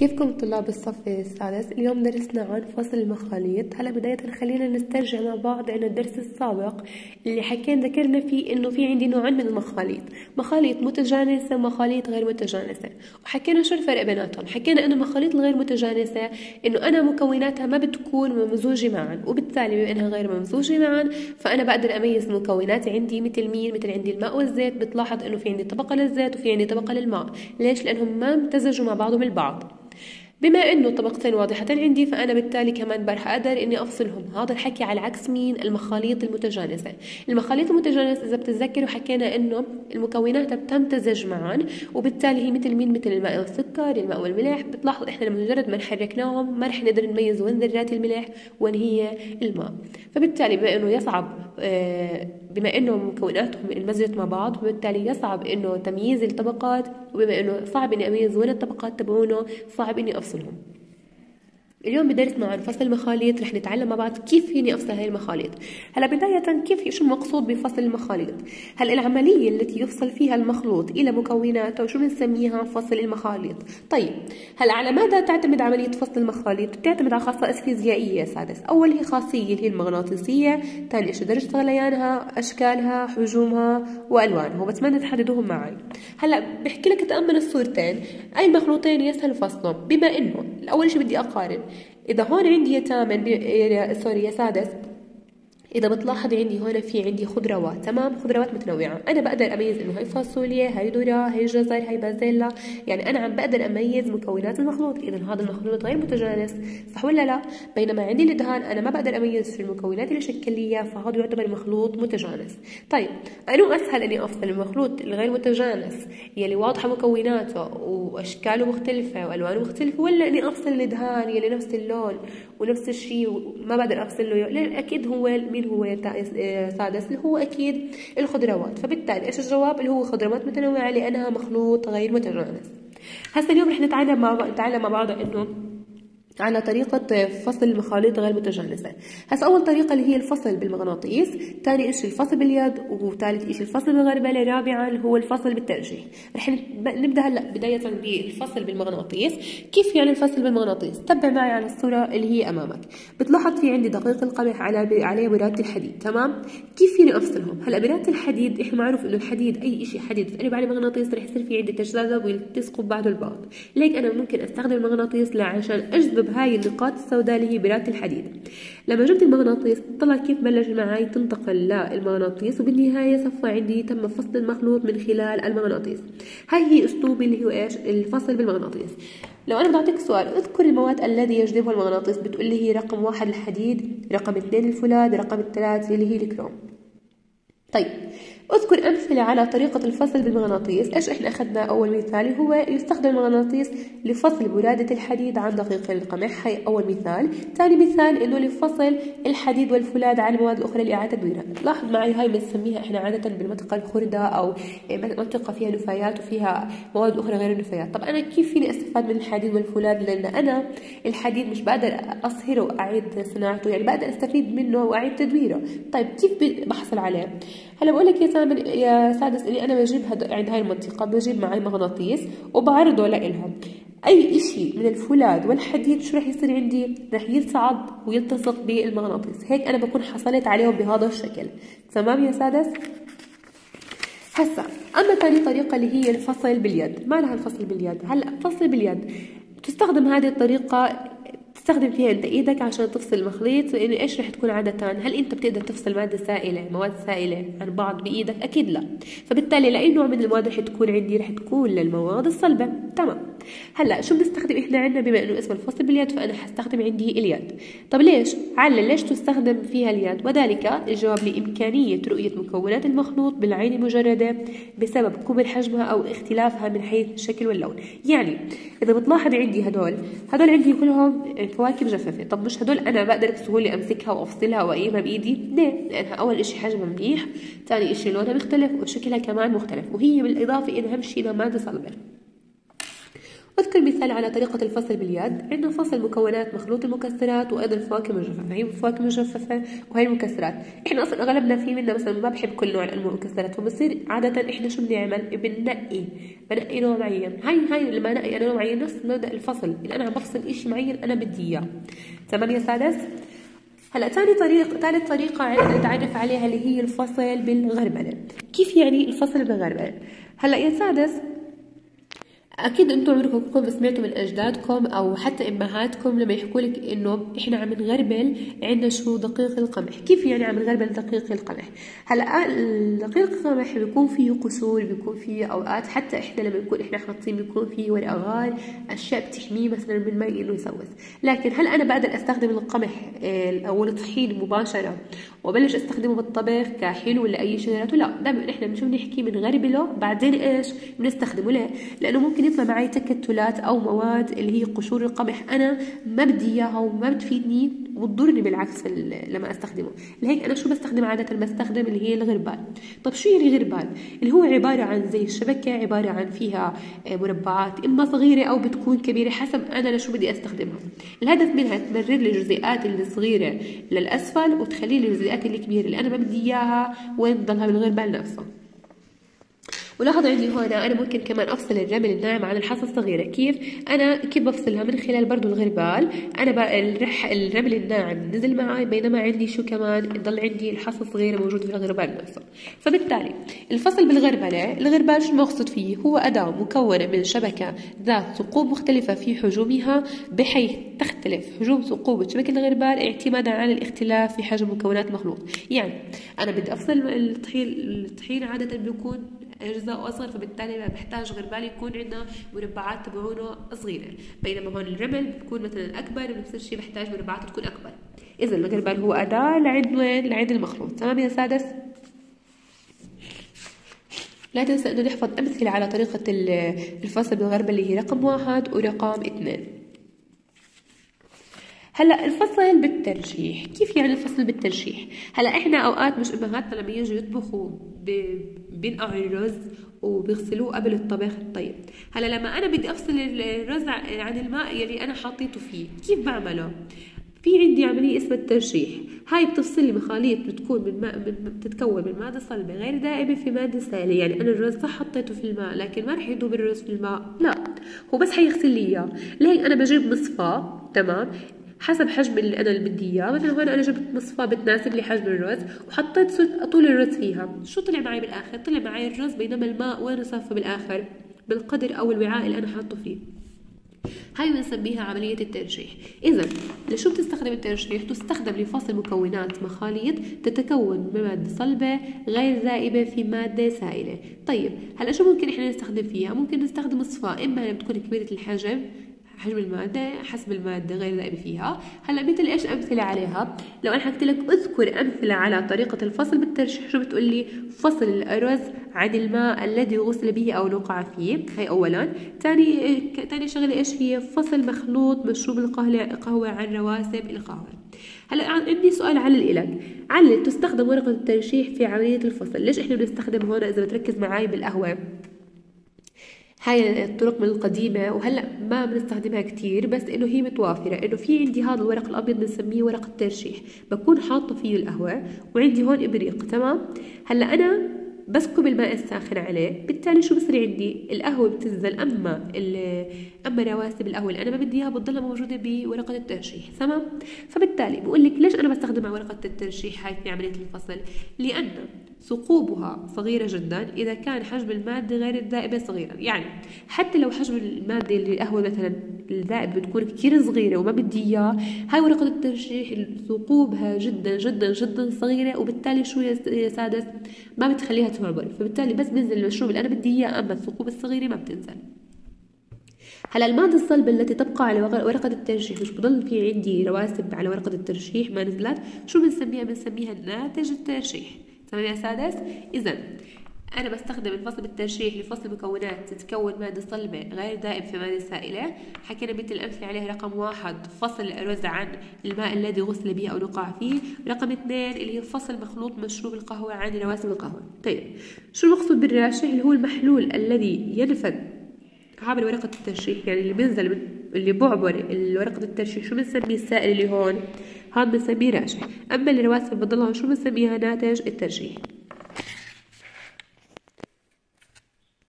كيفكم طلاب الصف السادس؟ اليوم درسنا عن فصل المخاليط هلا بداية خلينا نسترجع مع بعض عن الدرس السابق اللي حكينا ذكرنا فيه إنه في عندي نوعين من المخاليط مخاليط متجانسة ومخاليط غير متجانسة. وحكينا شو الفرق بيناتهم. حكينا إنه المخاليط الغير متجانسة إنه أنا مكوناتها ما بتكون ممزوجة معا وبالتالي بما إنها غير ممزوجة معا فأنا بقدر أميز المكونات عندي مثل مين مثل عندي الماء والزيت. بتلاحظ إنه في عندي طبقة للزيت وفي عندي طبقة للماء. ليش؟ لأنهم ما امتزجوا مع بعضهم البعض. بما أنه طبقتين واضحتين عندي فأنا بالتالي كمان برح أقدر إني أفصلهم. هذا الحكي على عكس مين المخاليط المتجانسة. المخاليط المتجانسة إذا بتتذكروا حكينا إنه المكونات بتمتزج معا وبالتالي هي مثل مين؟ مثل الماء والسكر الماء والملح. بتلاحظ إحنا مجرد ما حركناهم ما رح نقدر نميز وين ذرات الملح وين هي الماء. فبالتالي بما إنه يصعب بما إنه مكوناتهم انمزجت مع بعض فبالتالي يصعب إنه تمييز الطبقات وبما إنه صعب إني أميز وين الطبقات تبعونه صعب إني أفصلهم. اليوم بدرسنا عن فصل المخاليط رح نتعلم مع بعض كيف فيني أفصل هاي المخاليط. هلا بداية كيف شو المقصود بفصل المخاليط؟ هلا العملية التي يفصل فيها المخلوط إلى مكوناته؟ وشو بنسميها فصل المخاليط؟ طيب هلا على ماذا تعتمد عملية فصل المخاليط؟ بتعتمد على خصائص فيزيائية سادس. أول هي خاصية اللي هي المغناطيسية. ثاني شيء درجة غليانها أشكالها حجومها وألوانها وبتمنى تحددوهم معي. هلا بحكي لك تأمل الصورتين. اي مخلوطين يسهل فصلهم. بما إنه اول شيء بدي أقارن إذا هون عندي يا ثامن سوري يا سادس. إذا بتلاحظي عندي هون في عندي خضروات تمام؟ خضروات متنوعة. أنا بقدر أميز إنه هي فاصوليا هي ذرة هي جزر هي بازيلا. يعني أنا عم بقدر أميز مكونات المخلوط. إذا هذا المخلوط غير متجانس صح ولا لا؟ بينما عندي الدهان أنا ما بقدر أميز في المكونات اللي شكل لي فهذا يعتبر مخلوط متجانس. طيب انو أسهل إني أفصل المخلوط الغير متجانس يلي واضحة مكوناته وأشكاله مختلفة وألوانه مختلفة ولا إني أفصل الدهان يلي نفس اللون ونفس الشيء وما بقدر افصل له أكيد هو مين هو سادس اللي هو أكيد الخضروات. فبالتالي إيش الجواب؟ اللي هو خضروات متنوعة لأنها مخلوط غير متجانس هسه اليوم رح نتعلم مع نتعلم مع بعض إنه على طريقة فصل المخاليط غير متجانسة. هسا أول طريقة اللي هي الفصل بالمغناطيس ثاني إشي الفصل باليد وثالث إشي الفصل بالغربلة رابعا هو الفصل بالترجيح. رح نبدأ هلأ بداية بالفصل بالمغناطيس. كيف يعني الفصل بالمغناطيس؟ تبع معي على الصورة اللي هي أمامك. بتلاحظ في عندي دقيق القمح على عليه برادة الحديد تمام؟ كيف فيني أفصلهم؟ هلأ برادة الحديد إحنا معروف إنه الحديد أي إشي حديد تقلب عليه مغناطيس رح يصير في عندي تجاذب ويلتصقوا ببعض البعض. ليك أنا ممكن أستخدم المغناطيس لعشان أجذب هاي النقاط السوداء اللي هي برات الحديد. لما جبت المغناطيس طلع كيف بلش معي تنتقل للمغناطيس وبالنهاية صفى عندي تم فصل المخلوط من خلال المغناطيس. هاي هي أسلوبي اللي هو إيش؟ الفصل بالمغناطيس. لو أنا بدي أعطيك سؤال أذكر المواد الذي يجذبها المغناطيس بتقول لي هي رقم واحد الحديد رقم اثنين الفولاذ رقم ثلاثة اللي هي الكروم. طيب أذكر أمثلة على طريقة الفصل بالمغناطيس. إيش إحنا أخذنا؟ أول مثال هو يستخدم المغناطيس لفصل برادة الحديد عن دقيق القمح. هي أول مثال. ثاني مثال إنه لفصل الحديد والفولاذ عن المواد الأخرى لإعادة تدويرها لاحظ معي هاي بنسميها إحنا عادة بالمنطقة الخردة أو منطقة فيها نفايات وفيها مواد أخرى غير النفايات. طب أنا كيف فيني أستفاد من الحديد والفولاذ لأن أنا الحديد مش بقدر أصهره وأعيد صناعته يعني بقدر أستفيد منه وأعيد تدويره. طيب كيف بحصل عليه؟ هلا بقول لك يا سامر يا سادس اني أنا بجيب هد... عند هاي المنطقة بجيب معي مغناطيس وبعرضه لإلهم. أي إشي من الفولاذ والحديد شو رح يصير عندي؟ رح يصعد ويلتصق بالمغناطيس. هيك أنا بكون حصلت عليهم بهذا الشكل. تمام يا سادس؟ هسا أما ثاني طريقة اللي هي الفصل باليد. ما لها الفصل باليد؟ هلا فصل باليد. تستخدم هذه الطريقة تستخدم فيها انت إيدك عشان تفصل المخليط لأنه إيش رح تكون عادة هل أنت بتقدر تفصل مادة سائلة مواد سائلة عن بعض بإيدك؟ أكيد لا. فبالتالي لأي نوع من المواد رح تكون عندي؟ رح تكون للمواد الصلبة. تمام. هلا شو بنستخدم إحنا عندنا بما إنه اسمه الفصل باليد فأنا حستخدم عندي اليد. طب ليش؟ علل ليش تستخدم فيها اليد؟ وذلك الجواب لإمكانية رؤية مكونات المخلوط بالعين المجردة بسبب كبر حجمها أو اختلافها من حيث الشكل واللون. يعني إذا بتلاحظ عندي هدول هدول عندي كلهم فواكه مجففه طب مش هدول أنا بقدر بسهولة أمسكها وأفصلها وأقيمها بإيدي؟ ليه؟ لأنها أول إشي حجمها منيح ثاني إشي لونها مختلف وشكلها كمان مختلف. وهي بالإضافة انها أهم شيء ماده صلبه أذكر مثال على طريقة الفصل باليد. عندنا فصل مكونات مخلوط المكسرات وأيضا الفواكه المجففة هي الفواكه المجففة وهي المكسرات. إحنا أصلا أغلبنا في منا مثلا ما بحب كل نوع من المكسرات فبصير عادة إحنا شو بنعمل؟ بننقي بنقي نوع معين. هاي هاي لما نقي أنا نوع معين نفس مبدأ الفصل. اللي أنا عم بفصل إشي معين أنا بدي إياه. تمام يا سادس هلأ ثاني طريقة ثالث طريقة عندنا نتعرف عليها اللي هي الفصل بالغربلة. كيف يعني الفصل بالغربلة؟ هلأ يا سادس أكيد أنتم عمركم كلكم سمعتوا من أجدادكم أو حتى إمهاتكم لما يحكوا لك إنه إحنا عم نغربل عندنا شو دقيق القمح. كيف يعني عم نغربل دقيق القمح؟ هلأ دقيق القمح بيكون فيه قشور بيكون فيه أوقات حتى إحنا لما نكون إحنا حاطين بيكون فيه ورقه غار أشياء بتحميه مثلا من ما إنه يسوس. لكن هل أنا بقدر أستخدم القمح آه، أو الطحين مباشرة وبلش أستخدمه بالطبخ كحلو ولا أي شغلاته لا دائما إحنا بنشوف نحكي بنغربله بعدين إيش؟ بنستخدمه. ليه؟ لأنه ممكن يطلع معي تكتلات أو مواد اللي هي قشور القمح. أنا ما بدي إياها وما بتفيدني وتضرني بالعكس لما أستخدمه. لهيك أنا شو بستخدم عادة؟ بستخدم اللي هي الغربال. طب شو يعني غربال؟ اللي هو عبارة عن زي الشبكه عبارة عن فيها آه، مربعات إما صغيرة أو بتكون كبيرة حسب أنا لشو بدي أستخدمها. الهدف منها تمرر لي الجزيئات الصغيره للأسفل وتخلي لي الجزيئات الكبيره اللي أنا ما بدي إياها وين بضلها بالغربال نفسه. ولاحظ عندي هون أنا ممكن كمان أفصل الرمل الناعم عن الحصى الصغيرة. كيف؟ أنا كيف بفصلها؟ من خلال برضو الغربال. أنا الرح الرمل الناعم نزل معي بينما عندي شو كمان؟ ضل عندي الحصى الصغيرة موجودة في الغربال نفسه. فبالتالي الفصل بالغربلة الغربال شو المقصود فيه؟ هو أداة مكونة من شبكة ذات ثقوب مختلفة في حجومها بحيث تختلف حجوم ثقوب شبكة الغربال اعتمادا على الاختلاف في حجم مكونات المخلوط يعني أنا بدي أفصل الطحين الطحين عادة بيكون أجزاء أصغر فبالتالي بحتاج غربال يكون عندنا مربعات تبعونه صغيرة بينما هون الرمل بتكون مثلا أكبر ونفس الشيء بحتاج مربعات تكون أكبر إذا الغربال هو أداة لعند وين؟ لعند المخلوط تمام يا سادس؟ لا تنسى أنه نحفظ أمثلة على طريقة الفصل بالغربة اللي هي رقم واحد ورقم اثنين هلا الفصل بالترشيح كيف يعني الفصل بالترشيح هلا إحنا أوقات مش امهاتنا لما يجوا يطبخوا بينقعوا الرز وبيغسلوه قبل الطبخ. طيب هلا لما أنا بدي أفصل الرز عن الماء يلي أنا حطيته فيه كيف بعمله؟ في عندي عملية اسمها الترشيح هاي بتفصل لي مخاليط بتكون من ماء من بتتكون من مادة صلبة غير دائبة في مادة سائلة يعني أنا الرز صح حطيته في الماء لكن ما رح يذوب الرز في الماء. لا هو بس حيغسل لي إياه. لهيك أنا بجيب مصفاة تمام؟ حسب حجم اللي أنا اللي بدي إياه. مثلا هون أنا جبت مصفى بتناسب لي حجم الرز وحطيت طول الرز فيها. شو طلع معي بالآخر؟ طلع معي الرز بينما الماء وين صفى بالآخر؟ بالقدر أو الوعاء اللي أنا حاطه فيه. هاي بنسميها عملية الترشيح. إذا لشو بتستخدم الترشيح؟ تستخدم لفصل مكونات مخاليط تتكون من مادة صلبة غير ذائبة في مادة سائلة. طيب هلأ شو ممكن إحنا نستخدم فيها؟ ممكن نستخدم صفاء إما بتكون كبيرة الحجم حجم المادة حسب المادة غير ذائبة فيها. هلأ مثل إيش أمثلة عليها؟ لو أنا حكيت لك أذكر أمثلة على طريقة الفصل بالترشيح شو بتقول لي؟ فصل الأرز عن الماء الذي غسل به أو نقع فيه. هي اولا. ثاني ثاني شغلة إيش هي؟ فصل مخلوط مشروب القهوة عن رواسب القهوة. هلأ عندي سؤال على الإلك علل تستخدم ورقة الترشيح في عملية الفصل. ليش إحنا بنستخدم هون؟ إذا بتركز معي بالقهوة. هاي الطرق من القديمة وهلأ ما بنستخدمها كتير بس إنه هي متوافرة إنه في عندي هذا الورق الأبيض بنسميه ورق الترشيح. بكون حاطة فيه القهوة وعندي هون إبريق تمام؟ هلأ أنا بسكب الماء الساخن عليه بالتالي شو بصير عندي؟ القهوة بتنزل أما أما رواسب القهوة اللي أنا ما بدي إياها بتضلها موجودة بورقة الترشيح تمام؟ فبالتالي بقول لك ليش أنا بستخدم ورقة الترشيح هاي في عملية الفصل؟ لأن ثقوبها صغيرة جدا إذا كان حجم المادة غير الذائبة صغيرا. يعني حتى لو حجم المادة اللي القهوة مثلا الذائب بتكون كتير صغيرة وما بدي إياه هاي ورقة الترشيح ثقوبها جدا جدا جدا صغيرة وبالتالي شو يا سادس؟ ما بتخليها تعبر. فبالتالي بس بنزل المشروب اللي أنا بدي إياه أما الثقوب الصغيرة ما بتنزل. هلأ المادة الصلبة التي تبقى على ورقة الترشيح مش بضل في عندي رواسب على ورقة الترشيح ما نزلت شو بنسميها؟ بنسميها ناتج الترشيح. تمام يا سادس. إذا أنا بستخدم الفصل بالترشيح لفصل مكونات تتكون مادة صلبة غير دائم في مادة سائلة حكينا مثل الأمثلة عليها رقم واحد فصل الأرز عن الماء الذي غسل به أو نقع فيه. رقم اثنين اللي هي فصل مخلوط مشروب القهوة عن رواسب القهوة. طيب شو المقصود بالراشح اللي هو المحلول الذي ينفذ عابر ورقة الترشيح يعني اللي بينزل اللي بعبر ورقة الترشيح شو بنسميه السائل اللي هون؟ هاد بنسميه راجح أما اللي رواسب بتضلها شو بنسميها؟ ناتج الترشيح.